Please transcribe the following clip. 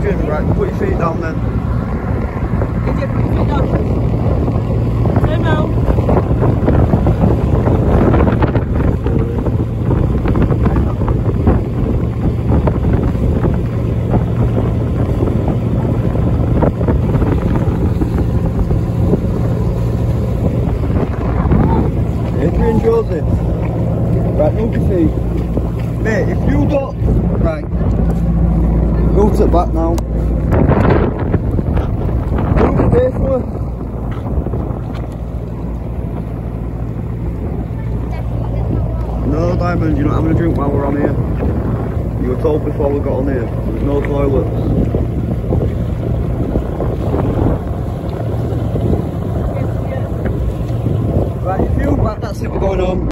Adrian, right, put your feet down then. Adrian, put your feet down. Turn round. Adrian Joseph. Right, move your feet. Mate, if you don't... Right. The back now. No, Diamond, you're not having a drink while we're on here. You were told before we got on here. There's no toilets. Right, if you... Right, that's it, we're going home.